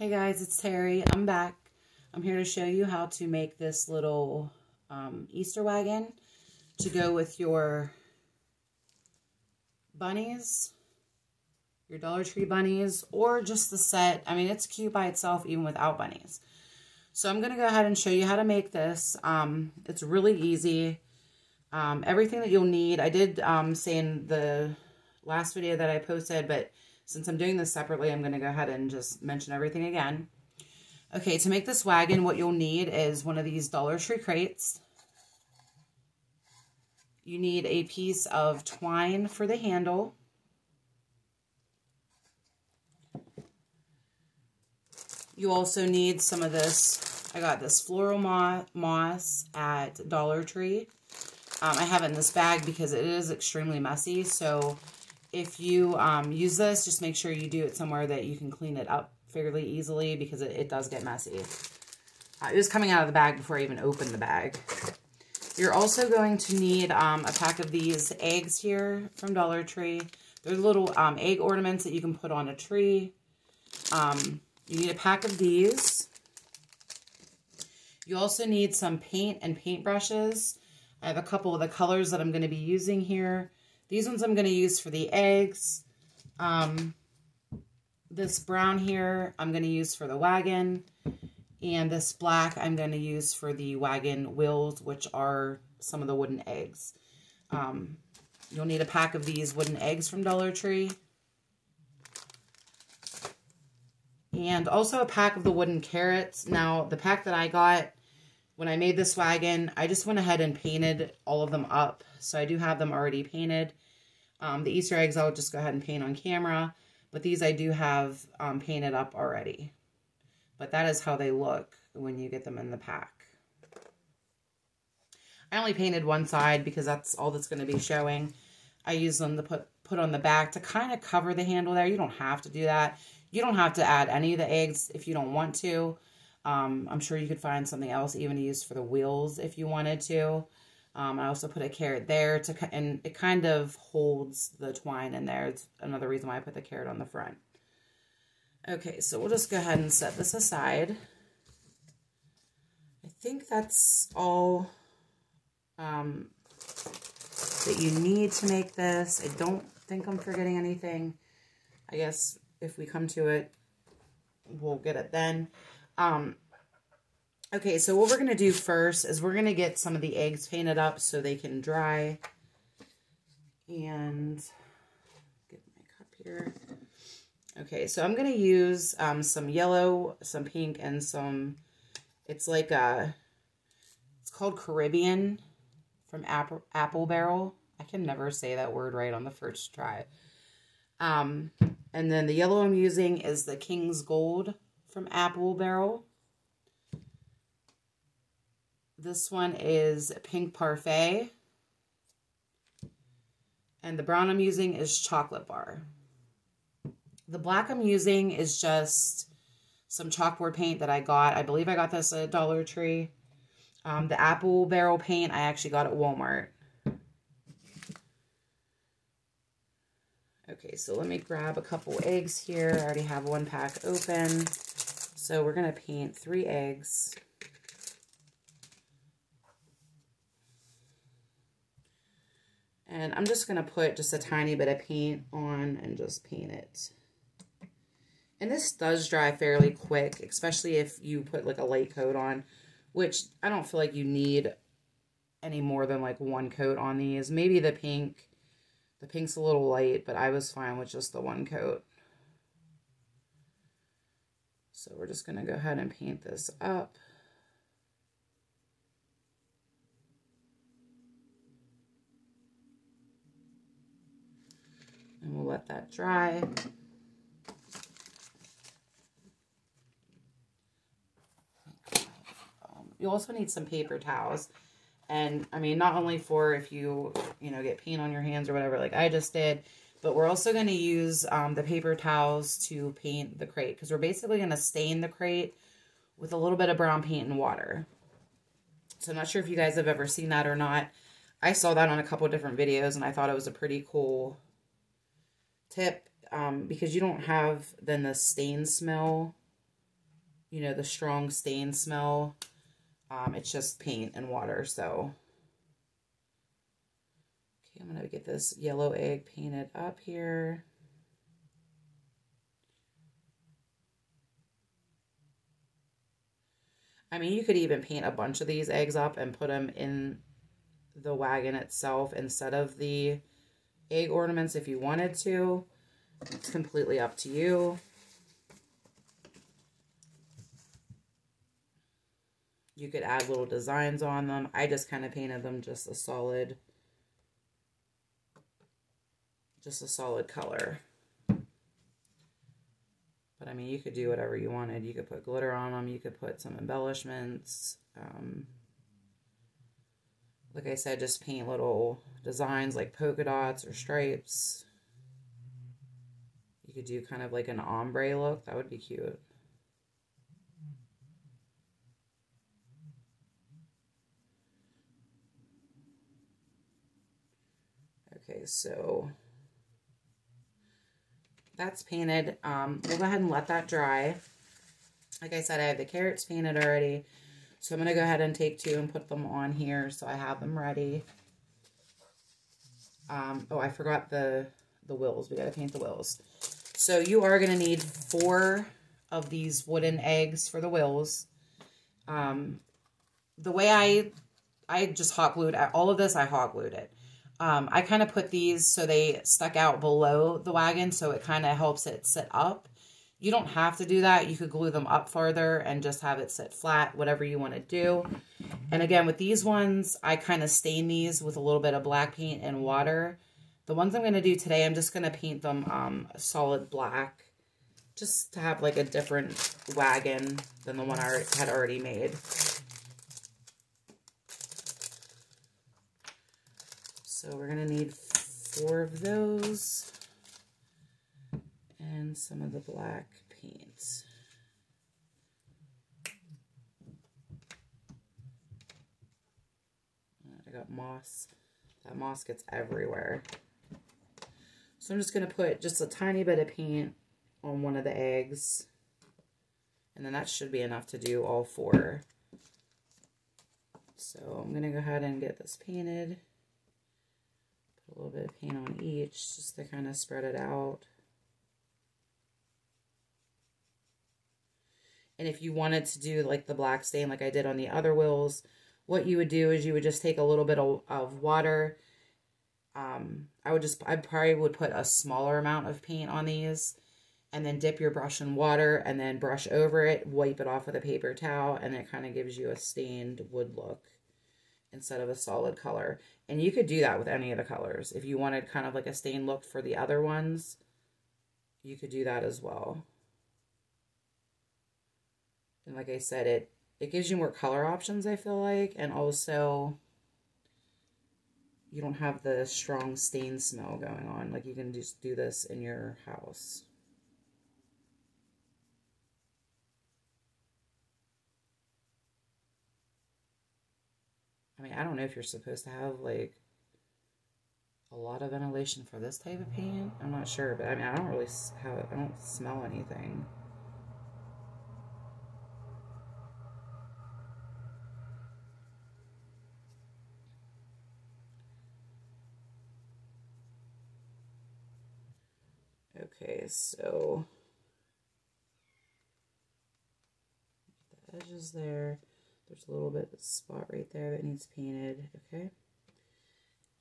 Hey guys, it's Terri. I'm back. I'm here to show you how to make this little um, Easter wagon to go with your bunnies, your Dollar Tree bunnies, or just the set. I mean, it's cute by itself even without bunnies. So I'm going to go ahead and show you how to make this. Um, it's really easy. Um, everything that you'll need, I did um, say in the last video that I posted, but since I'm doing this separately, I'm going to go ahead and just mention everything again. Okay, to make this wagon, what you'll need is one of these Dollar Tree crates. You need a piece of twine for the handle. You also need some of this. I got this floral moss at Dollar Tree. Um, I have it in this bag because it is extremely messy. So if you um, use this, just make sure you do it somewhere that you can clean it up fairly easily because it, it does get messy. Uh, it was coming out of the bag before I even opened the bag. You're also going to need um, a pack of these eggs here from Dollar Tree. They're little um, egg ornaments that you can put on a tree. Um, you need a pack of these. You also need some paint and paint brushes. I have a couple of the colors that I'm going to be using here. These ones I'm going to use for the eggs. Um, this brown here I'm going to use for the wagon. And this black I'm going to use for the wagon wheels, which are some of the wooden eggs. Um, you'll need a pack of these wooden eggs from Dollar Tree. And also a pack of the wooden carrots. Now, the pack that I got when I made this wagon, I just went ahead and painted all of them up. So I do have them already painted. Um, the Easter eggs I'll just go ahead and paint on camera. But these I do have um, painted up already. But that is how they look when you get them in the pack. I only painted one side because that's all that's going to be showing. I use them to put, put on the back to kind of cover the handle there. You don't have to do that. You don't have to add any of the eggs if you don't want to. Um, I'm sure you could find something else even to use for the wheels if you wanted to. Um, I also put a carrot there to, and it kind of holds the twine in there. It's another reason why I put the carrot on the front. Okay, so we'll just go ahead and set this aside. I think that's all um, that you need to make this. I don't think I'm forgetting anything. I guess if we come to it, we'll get it then. Um, Okay, so what we're going to do first is we're going to get some of the eggs painted up so they can dry. And get my cup here. Okay, so I'm going to use um, some yellow, some pink, and some, it's like a, it's called Caribbean from Apple, Apple Barrel. I can never say that word right on the first try. Um, and then the yellow I'm using is the King's Gold from Apple Barrel. This one is Pink Parfait. And the brown I'm using is Chocolate Bar. The black I'm using is just some chalkboard paint that I got. I believe I got this at Dollar Tree. Um, the apple barrel paint I actually got at Walmart. Okay, so let me grab a couple eggs here. I already have one pack open. So we're going to paint three eggs. And I'm just going to put just a tiny bit of paint on and just paint it. And this does dry fairly quick, especially if you put like a light coat on, which I don't feel like you need any more than like one coat on these. Maybe the pink, the pink's a little light, but I was fine with just the one coat. So we're just going to go ahead and paint this up. and we'll let that dry. Um, you also need some paper towels. And, I mean, not only for if you, you know, get paint on your hands or whatever, like I just did, but we're also going to use um, the paper towels to paint the crate. Because we're basically going to stain the crate with a little bit of brown paint and water. So I'm not sure if you guys have ever seen that or not. I saw that on a couple different videos, and I thought it was a pretty cool tip um, because you don't have then the stain smell you know, the strong stain smell. Um, it's just paint and water, so. Okay, I'm going to get this yellow egg painted up here. I mean, you could even paint a bunch of these eggs up and put them in the wagon itself instead of the egg ornaments if you wanted to. It's completely up to you. You could add little designs on them. I just kind of painted them just a solid, just a solid color. But I mean, you could do whatever you wanted. You could put glitter on them. You could put some embellishments. Um, like I said, just paint little designs like polka dots or stripes. You could do kind of like an ombre look. That would be cute. Okay, so that's painted. Um, we'll go ahead and let that dry. Like I said, I have the carrots painted already. So I'm going to go ahead and take two and put them on here so I have them ready. Um, oh, I forgot the, the wheels. We got to paint the wheels. So you are going to need four of these wooden eggs for the wheels. Um, the way I, I just hot glued, all of this, I hot glued it. Um, I kind of put these so they stuck out below the wagon so it kind of helps it sit up. You don't have to do that. You could glue them up further and just have it sit flat, whatever you want to do. And again, with these ones, I kind of stain these with a little bit of black paint and water. The ones I'm going to do today, I'm just going to paint them um, solid black just to have like a different wagon than the one I had already made. So we're going to need four of those and some of the black paint. I got moss. That moss gets everywhere. So I'm just going to put just a tiny bit of paint on one of the eggs. And then that should be enough to do all four. So I'm going to go ahead and get this painted a little bit of paint on each just to kind of spread it out. And if you wanted to do like the black stain like I did on the other wheels, what you would do is you would just take a little bit of, of water. Um, I would just, I probably would put a smaller amount of paint on these and then dip your brush in water and then brush over it, wipe it off with a paper towel, and it kind of gives you a stained wood look instead of a solid color. And you could do that with any of the colors. If you wanted kind of like a stain look for the other ones, you could do that as well. And like I said, it, it gives you more color options, I feel like. And also, you don't have the strong stain smell going on. Like you can just do this in your house. I mean, I don't know if you're supposed to have like a lot of ventilation for this type of paint. I'm not sure, but I mean, I don't really have, I don't smell anything. Okay, so the edges there. There's a little bit of spot right there that needs painted, okay?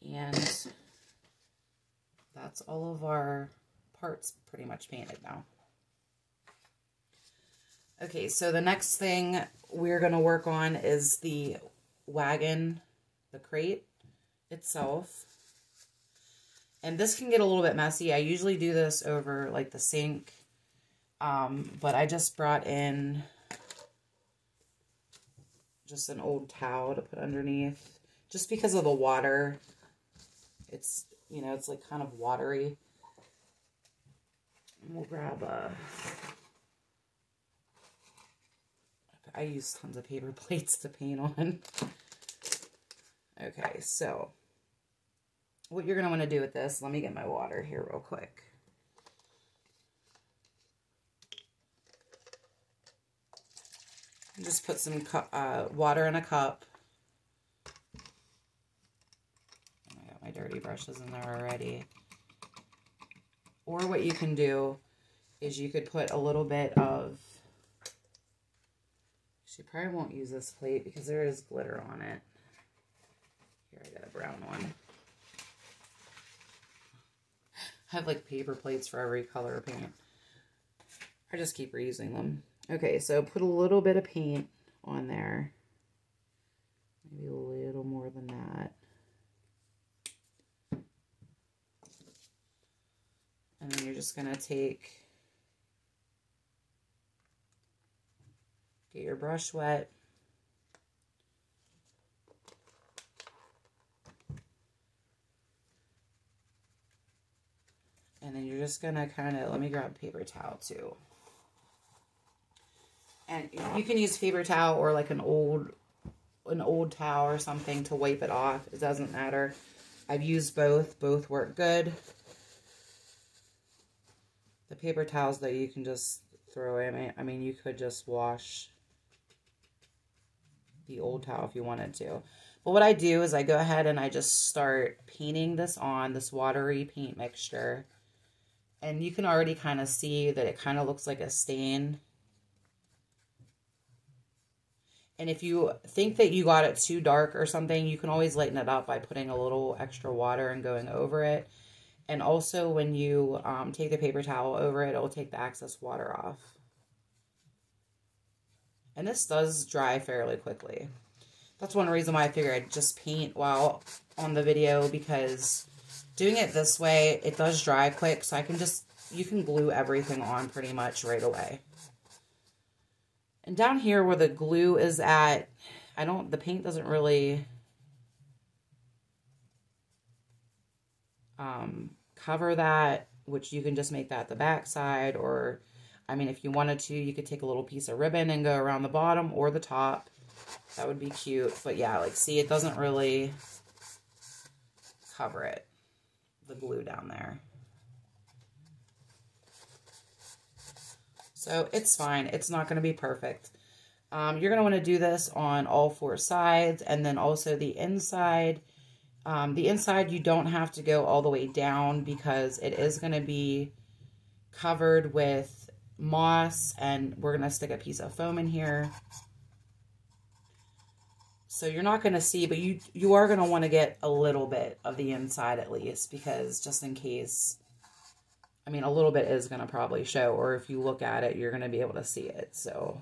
And that's all of our parts pretty much painted now. Okay, so the next thing we're going to work on is the wagon, the crate itself. And this can get a little bit messy. I usually do this over like the sink, um, but I just brought in just an old towel to put underneath. Just because of the water. It's, you know, it's like kind of watery. And we'll grab a... I use tons of paper plates to paint on. okay, so what you're going to want to do with this, let me get my water here real quick. Just put some uh, water in a cup. I got my dirty brushes in there already. Or what you can do is you could put a little bit of, she probably won't use this plate because there is glitter on it. Here, I got a brown one. I have like paper plates for every color of paint. I just keep reusing them. Okay, so put a little bit of paint on there. Maybe a little more than that. And then you're just going to take, get your brush wet. And then you're just going to kind of, let me grab a paper towel too. And you can use paper towel or like an old an old towel or something to wipe it off. It doesn't matter. I've used both. Both work good. The paper towels that you can just throw away. I mean, I mean, you could just wash the old towel if you wanted to. But what I do is I go ahead and I just start painting this on, this watery paint mixture. And you can already kind of see that it kind of looks like a stain And if you think that you got it too dark or something, you can always lighten it up by putting a little extra water and going over it. And also when you um, take the paper towel over it, it will take the excess water off. And this does dry fairly quickly. That's one reason why I figured I'd just paint while on the video because doing it this way, it does dry quick. So I can just, you can glue everything on pretty much right away. And down here where the glue is at, I don't, the paint doesn't really um, cover that, which you can just make that the back side or, I mean, if you wanted to, you could take a little piece of ribbon and go around the bottom or the top. That would be cute. But yeah, like, see, it doesn't really cover it, the glue down there. So it's fine. It's not going to be perfect. Um, you're going to want to do this on all four sides and then also the inside. Um, the inside, you don't have to go all the way down because it is going to be covered with moss and we're going to stick a piece of foam in here. So you're not going to see, but you, you are going to want to get a little bit of the inside at least because just in case I mean, a little bit is going to probably show, or if you look at it, you're going to be able to see it. So,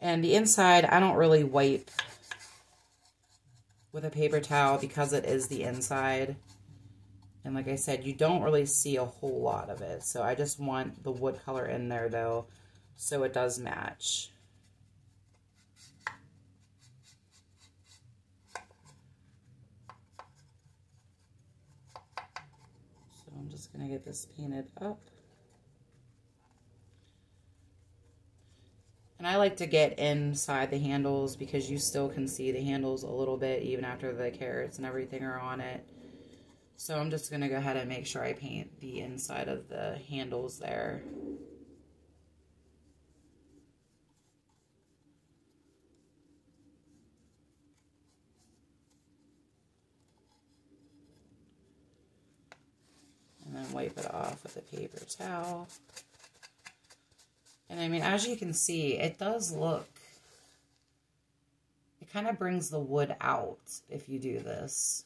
and the inside, I don't really wipe with a paper towel because it is the inside. And like I said, you don't really see a whole lot of it. So I just want the wood color in there though, so it does match. Going to get this painted up. And I like to get inside the handles because you still can see the handles a little bit even after the carrots and everything are on it. So I'm just going to go ahead and make sure I paint the inside of the handles there. Wipe it off with a paper towel. And I mean, as you can see, it does look, it kind of brings the wood out if you do this.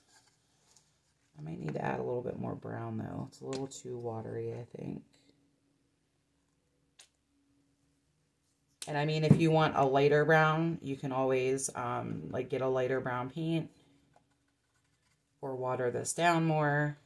I might need to add a little bit more brown though. It's a little too watery, I think. And I mean, if you want a lighter brown, you can always um, like get a lighter brown paint or water this down more.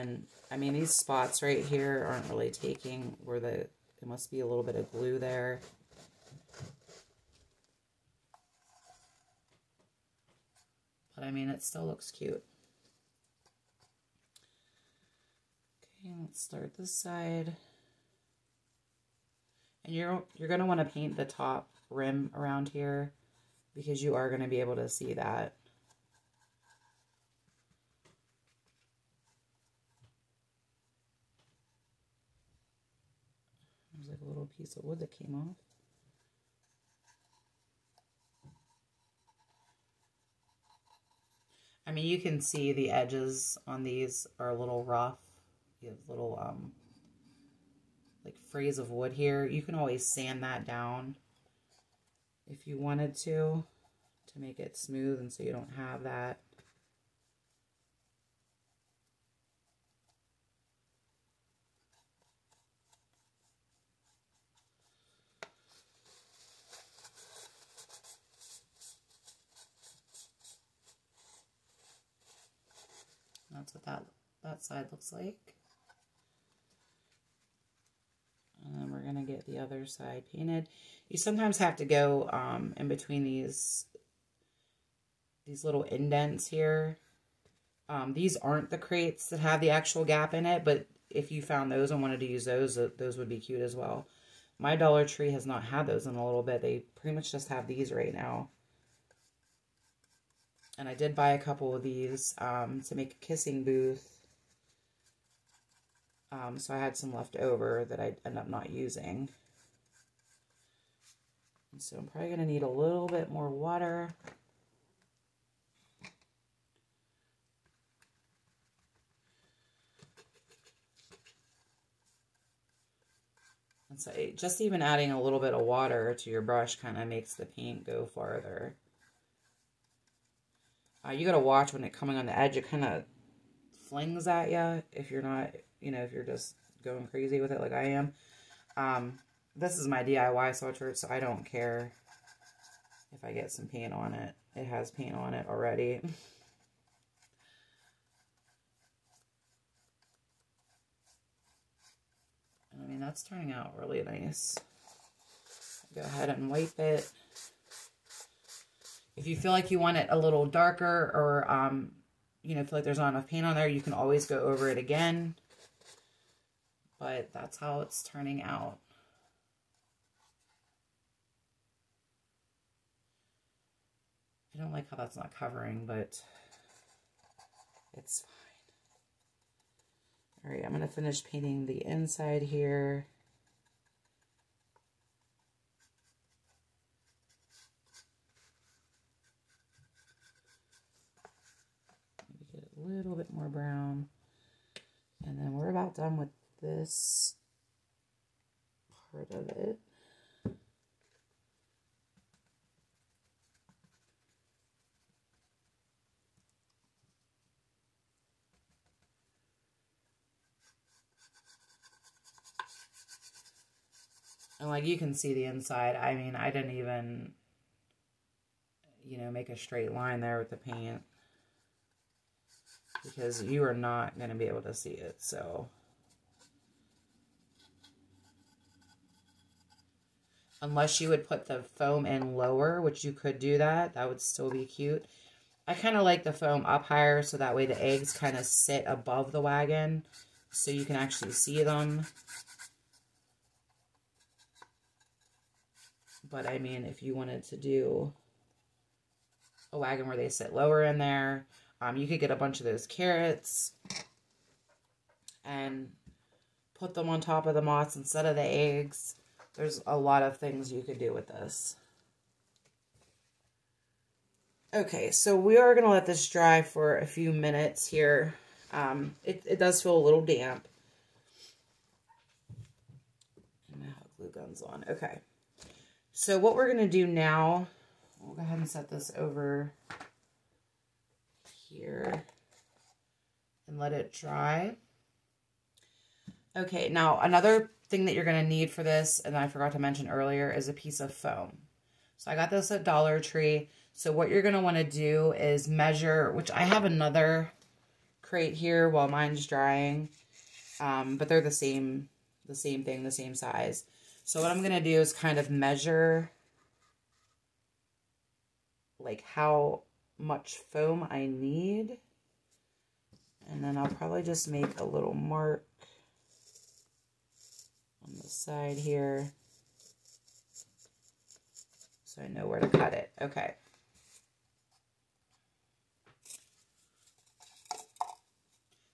And I mean, these spots right here aren't really taking where the, there must be a little bit of glue there. But I mean, it still looks cute. Okay, let's start this side. And you're, you're going to want to paint the top rim around here because you are going to be able to see that. There's like a little piece of wood that came off. I mean, you can see the edges on these are a little rough. You have little, um, like frays of wood here. You can always sand that down if you wanted to, to make it smooth and so you don't have that. That's what that, that side looks like. And then we're going to get the other side painted. You sometimes have to go um, in between these, these little indents here. Um, these aren't the crates that have the actual gap in it, but if you found those and wanted to use those, those would be cute as well. My Dollar Tree has not had those in a little bit. They pretty much just have these right now. And I did buy a couple of these um, to make a kissing booth. Um, so I had some left over that I end up not using. And so I'm probably going to need a little bit more water. And so just even adding a little bit of water to your brush kind of makes the paint go farther. Uh, you got to watch when it coming on the edge, it kind of flings at you if you're not, you know, if you're just going crazy with it like I am. Um, this is my DIY sweatshirt, so I don't care if I get some paint on it. It has paint on it already. I mean, that's turning out really nice. Go ahead and wipe it. If you feel like you want it a little darker or, um, you know, feel like there's not enough paint on there, you can always go over it again. But that's how it's turning out. I don't like how that's not covering, but it's fine. All right, I'm going to finish painting the inside here. a little bit more brown. And then we're about done with this part of it. And like you can see the inside. I mean, I didn't even, you know, make a straight line there with the paint because you are not going to be able to see it. So unless you would put the foam in lower, which you could do that, that would still be cute. I kind of like the foam up higher so that way the eggs kind of sit above the wagon so you can actually see them. But I mean, if you wanted to do a wagon where they sit lower in there, um, you could get a bunch of those carrots and put them on top of the moths instead of the eggs. There's a lot of things you could do with this. Okay, so we are going to let this dry for a few minutes here. Um, it, it does feel a little damp. And I have glue guns on. Okay. So what we're going to do now, we'll go ahead and set this over here and let it dry. Okay, now another thing that you're going to need for this, and I forgot to mention earlier, is a piece of foam. So I got this at Dollar Tree. So what you're going to want to do is measure, which I have another crate here while mine's drying, um, but they're the same, the same thing, the same size. So what I'm going to do is kind of measure like how much foam I need. And then I'll probably just make a little mark on the side here. So I know where to cut it. Okay.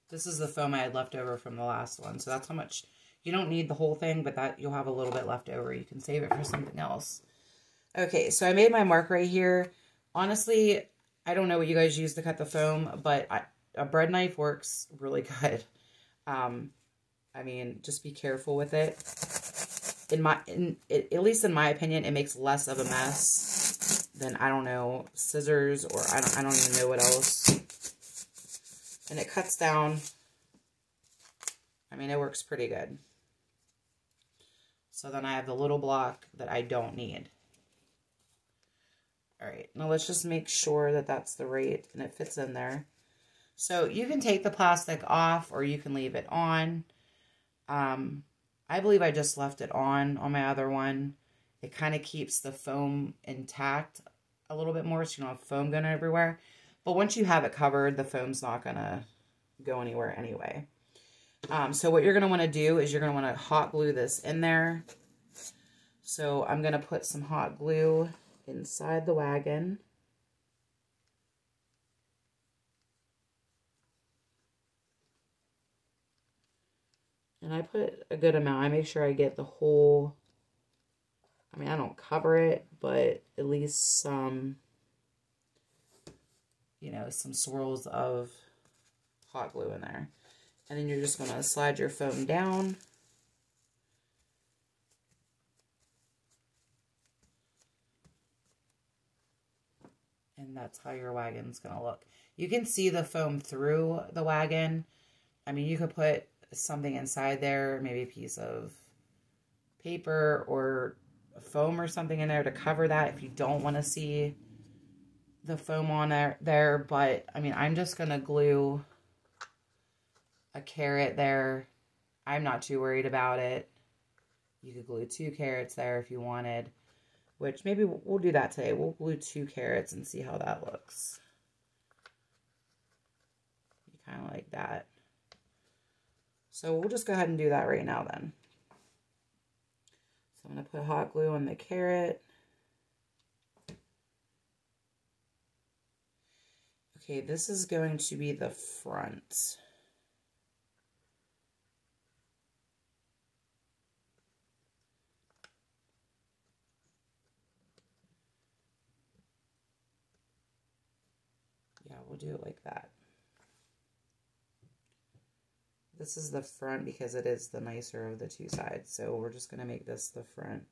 This is the foam I had left over from the last one. So that's how much, you don't need the whole thing, but that you'll have a little bit left over. You can save it for something else. Okay, so I made my mark right here. Honestly, I don't know what you guys use to cut the foam, but I, a bread knife works really good. Um, I mean, just be careful with it. In my, in, it, at least in my opinion, it makes less of a mess than, I don't know, scissors or I don't, I don't even know what else. And it cuts down. I mean, it works pretty good. So then I have the little block that I don't need. All right, now let's just make sure that that's the right and it fits in there. So you can take the plastic off or you can leave it on. Um, I believe I just left it on on my other one. It kind of keeps the foam intact a little bit more so you don't have foam going everywhere. But once you have it covered, the foam's not going to go anywhere anyway. Um, so what you're going to want to do is you're going to want to hot glue this in there. So I'm going to put some hot glue inside the wagon. And I put a good amount. I make sure I get the whole, I mean, I don't cover it, but at least some, you know, some swirls of hot glue in there. And then you're just going to slide your foam down. And that's how your wagon's going to look. You can see the foam through the wagon. I mean, you could put something inside there, maybe a piece of paper or foam or something in there to cover that if you don't want to see the foam on there, there. But, I mean, I'm just going to glue a carrot there. I'm not too worried about it. You could glue two carrots there if you wanted, which maybe we'll do that today. We'll glue two carrots and see how that looks. Kind of like that. So we'll just go ahead and do that right now then. So I'm going to put hot glue on the carrot. Okay, this is going to be the front. Yeah, we'll do it like that. This is the front because it is the nicer of the two sides. So we're just going to make this the front.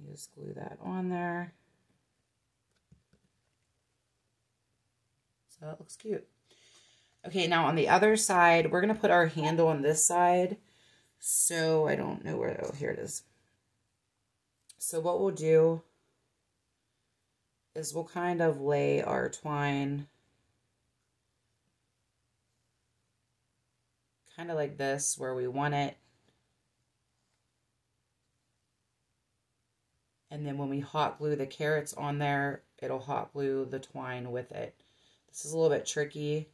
You just glue that on there. So that looks cute. Okay, now on the other side, we're going to put our handle on this side. So I don't know where, oh, here it is. So what we'll do is we'll kind of lay our twine kind of like this where we want it. And then when we hot glue the carrots on there, it'll hot glue the twine with it. This is a little bit tricky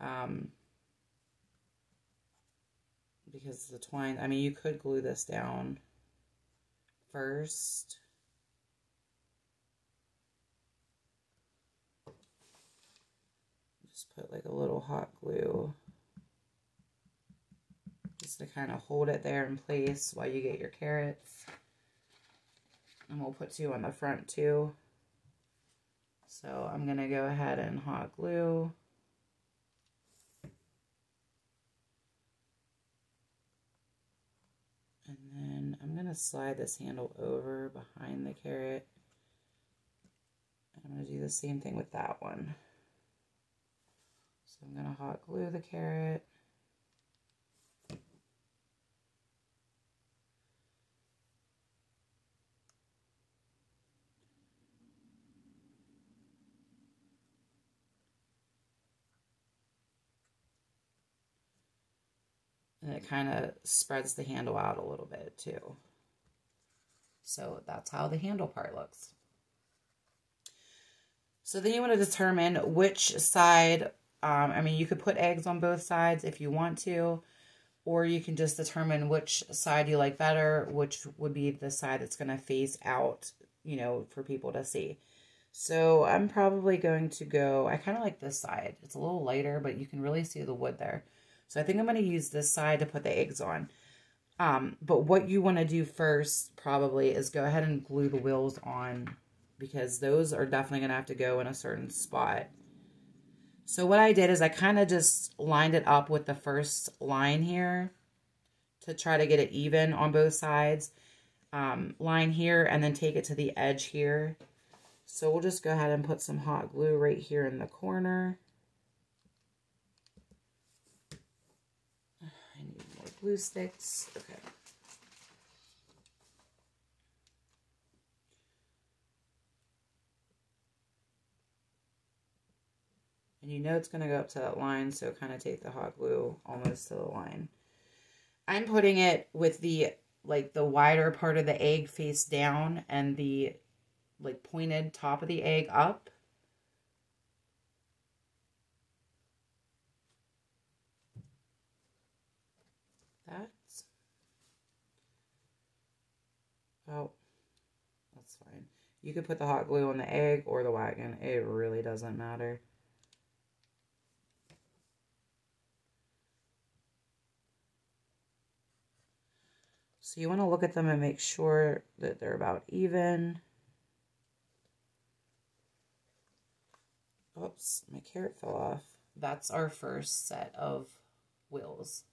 um, because the twine, I mean, you could glue this down first. Just put like a little hot glue just to kind of hold it there in place while you get your carrots. And we'll put two on the front too. So I'm going to go ahead and hot glue. And then I'm going to slide this handle over behind the carrot. I'm going to do the same thing with that one. So I'm going to hot glue the carrot. And it kind of spreads the handle out a little bit too. So that's how the handle part looks. So then you want to determine which side, um, I mean, you could put eggs on both sides if you want to, or you can just determine which side you like better, which would be the side that's going to face out, you know, for people to see. So I'm probably going to go, I kind of like this side. It's a little lighter, but you can really see the wood there. So I think I'm going to use this side to put the eggs on. Um, but what you want to do first probably is go ahead and glue the wheels on because those are definitely going to have to go in a certain spot. So what I did is I kind of just lined it up with the first line here to try to get it even on both sides. Um, line here and then take it to the edge here. So we'll just go ahead and put some hot glue right here in the corner. I need more glue sticks. Okay. And you know it's going to go up to that line, so kind of take the hot glue almost to the line. I'm putting it with the, like, the wider part of the egg face down and the, like, pointed top of the egg up. That's, oh, that's fine. You could put the hot glue on the egg or the wagon. It really doesn't matter. So you want to look at them and make sure that they're about even. Oops, my carrot fell off. That's our first set of wheels.